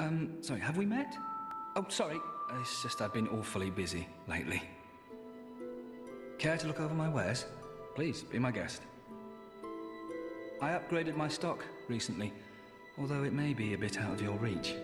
um, sorry, have we met? Oh, sorry. Uh, it's just I've been awfully busy lately. Care to look over my wares? Please, be my guest. I upgraded my stock recently, although it may be a bit out of your reach.